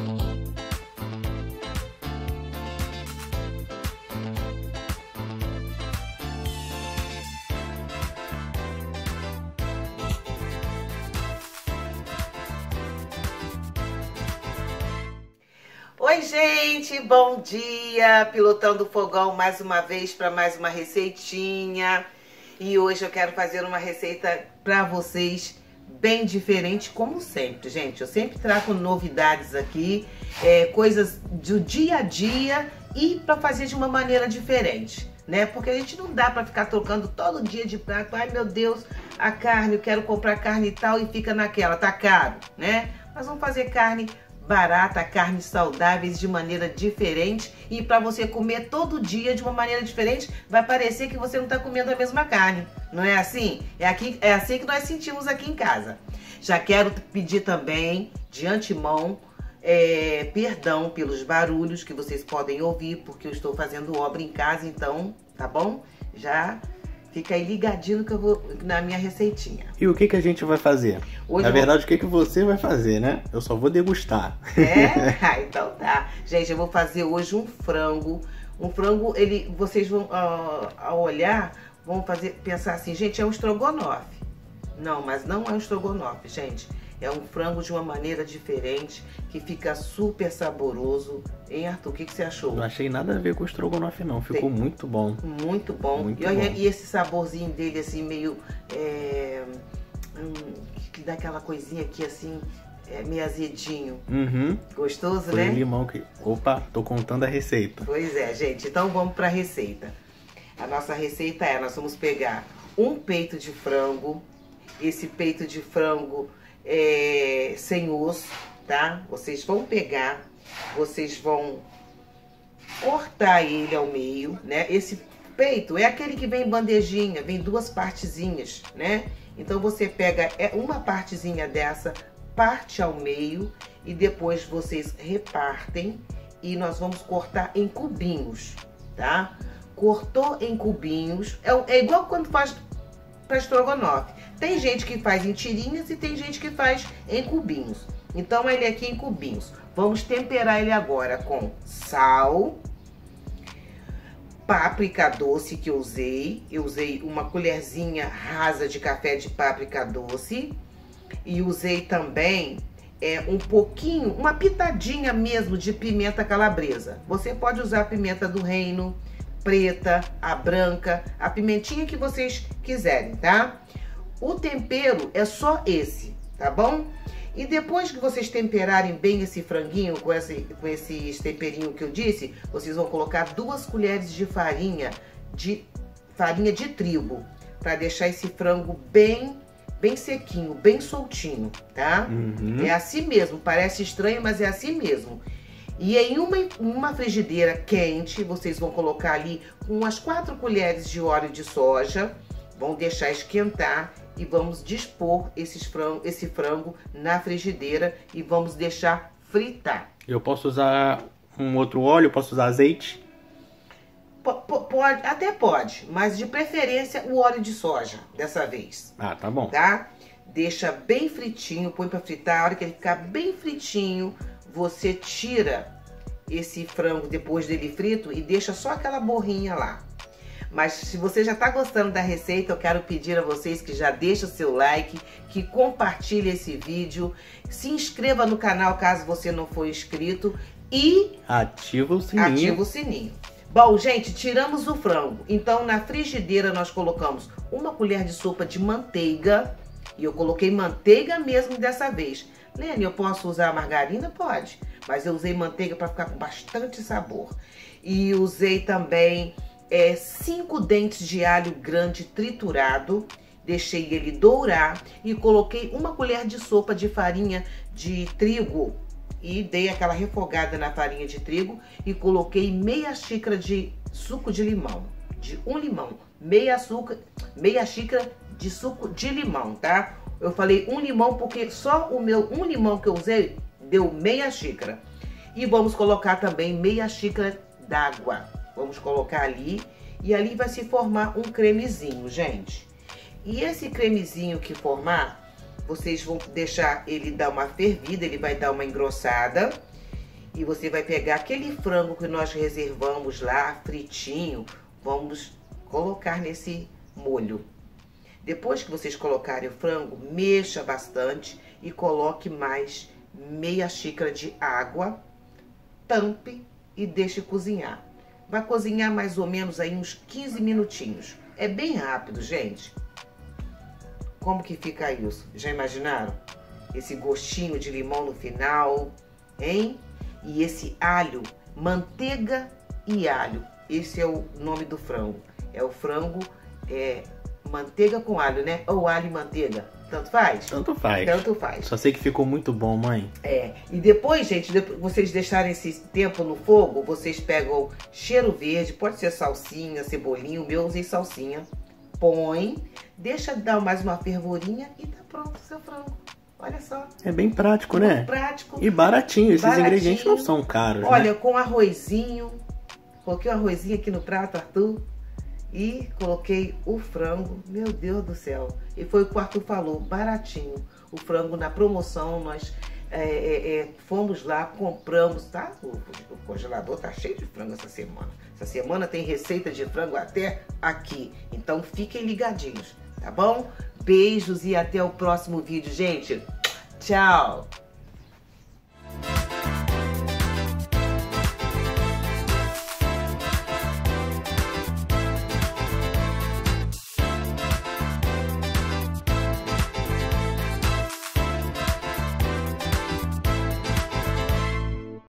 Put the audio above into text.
Oi, gente, bom dia! Pilotando o fogão mais uma vez para mais uma receitinha. E hoje eu quero fazer uma receita para vocês bem diferente, como sempre, gente. Eu sempre trago novidades aqui, é, coisas do dia a dia e para fazer de uma maneira diferente, né? Porque a gente não dá para ficar trocando todo dia de prato. Ai, meu Deus, a carne, eu quero comprar carne e tal e fica naquela, tá caro, né? Mas vamos fazer carne barata, carnes saudáveis de maneira diferente e para você comer todo dia de uma maneira diferente, vai parecer que você não está comendo a mesma carne. Não é assim? É, aqui, é assim que nós sentimos aqui em casa. Já quero pedir também, de antemão, é, perdão pelos barulhos que vocês podem ouvir, porque eu estou fazendo obra em casa, então, tá bom? Já Fica aí ligadinho que eu vou na minha receitinha. E o que, que a gente vai fazer? Hoje na verdade, o que, que você vai fazer, né? Eu só vou degustar. É? Ah, então tá. Gente, eu vou fazer hoje um frango. Um frango, ele, vocês vão, ah, ao olhar, vão fazer, pensar assim, gente, é um estrogonofe. Não, mas não é um estrogonofe, gente. É um frango de uma maneira diferente, que fica super saboroso. Hein, Arthur? O que, que você achou? Não achei nada a ver com o estrogonofe, não. Ficou muito bom. Muito bom. Muito e, olha, bom. e esse saborzinho dele, assim, meio. é, hum, que dá aquela coisinha aqui, assim, é, meio azedinho. Uhum. Gostoso, Foi né? o limão que. Opa, tô contando a receita. Pois é, gente. Então vamos para a receita. A nossa receita é: nós vamos pegar um peito de frango. Esse peito de frango é sem osso, tá? Vocês vão pegar, vocês vão cortar ele ao meio, né? Esse peito é aquele que vem em bandejinha, vem duas partezinhas, né? Então você pega é uma partezinha dessa, parte ao meio e depois vocês repartem e nós vamos cortar em cubinhos, tá? Cortou em cubinhos, é, é igual quando faz para estrogonofe. Tem gente que faz em tirinhas e tem gente que faz em cubinhos. Então ele aqui em cubinhos. Vamos temperar ele agora com sal, páprica doce que eu usei. Eu usei uma colherzinha rasa de café de páprica doce e usei também é, um pouquinho, uma pitadinha mesmo de pimenta calabresa. Você pode usar a pimenta do reino, preta, a branca, a pimentinha que vocês quiserem, tá? O tempero é só esse, tá bom? E depois que vocês temperarem bem esse franguinho com esse, com esses temperinho que eu disse, vocês vão colocar duas colheres de farinha de farinha de trigo para deixar esse frango bem bem sequinho, bem soltinho, tá? Uhum. É assim mesmo, parece estranho, mas é assim mesmo. E em uma, uma frigideira quente, vocês vão colocar ali umas quatro colheres de óleo de soja, vão deixar esquentar e vamos dispor esses frango, esse frango na frigideira e vamos deixar fritar. Eu posso usar um outro óleo, posso usar azeite. Po- Pode, até pode, mas de preferência o óleo de soja dessa vez. Ah, tá bom. tá? Deixa bem fritinho, põe pra fritar. A hora que ele ficar bem fritinho, você tira esse frango depois dele frito e deixa só aquela borrinha lá. Mas se você já tá gostando da receita, eu quero pedir a vocês que já deixem o seu like, que compartilhe esse vídeo, se inscreva no canal caso você não for inscrito e Ativa o sininho. Ativa o sininho. Bom, gente, tiramos o frango. Então, na frigideira, nós colocamos uma colher de sopa de manteiga. E eu coloquei manteiga mesmo dessa vez. Lene, eu posso usar margarina? Pode. Mas eu usei manteiga para ficar com bastante sabor. E usei também é, cinco dentes de alho grande triturado. Deixei ele dourar e coloquei uma colher de sopa de farinha de trigo e dei aquela refogada na farinha de trigo e coloquei meia xícara de suco de limão, de um limão, meia açúcar, meia xícara de suco de limão, tá? Eu falei um limão porque só o meu um limão que eu usei deu meia xícara. E vamos colocar também meia xícara d'água. Vamos colocar ali e ali vai se formar um cremezinho, gente. E esse cremezinho que formar, vocês vão deixar ele dar uma fervida, ele vai dar uma engrossada. E você vai pegar aquele frango que nós reservamos lá, fritinho, vamos colocar nesse molho. Depois que vocês colocarem o frango, mexa bastante e coloque mais meia xícara de água, tampe e deixe cozinhar. Vai cozinhar mais ou menos aí uns 15 minutinhos. É bem rápido, gente. Como que fica isso? Já imaginaram? Esse gostinho de limão no final, hein? E esse alho, manteiga e alho. Esse é o nome do frango. É o frango é, manteiga com alho, né? Ou alho e manteiga. Tanto faz? Tanto faz. Tanto faz. Só sei que ficou muito bom, mãe. É. E depois, gente, depois vocês deixarem esse tempo no fogo, vocês pegam cheiro verde, pode ser salsinha, cebolinha, o meu usei salsinha. Põe, deixa dar mais uma fervurinha e tá pronto o seu frango. Olha só. É bem prático, Muito né? prático. E baratinho. Esses Baratinho. ingredientes não são caros, Olha, né? com arrozinho. Coloquei um arrozinho aqui no prato, Arthur. E coloquei o frango. Meu Deus do céu. E foi o que o Arthur falou, baratinho. O frango na promoção, nós é, é, é, fomos lá, compramos, tá? O, o congelador tá cheio de frango essa semana. Essa semana tem receita de frango até aqui. Então fiquem ligadinhos, tá bom? Beijos e até o próximo vídeo, gente. Tchau!